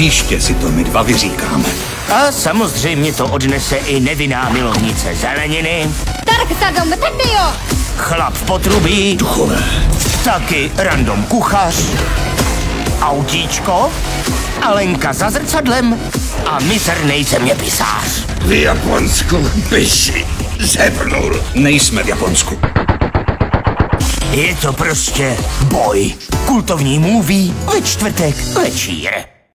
Příště si to my dva vyříkáme. A samozřejmě to odnese i nevinná milovnice zeleniny, Tarkstagam, tak jo! chlap v potrubí, Duchové. taky random kuchař, autíčko, Alenka za zrcadlem a mizernej zeměpisář. V Japonsku by si zevnul. Nejsme v Japonsku. Je to prostě boj. Kultovní movie ve čtvrtek večír.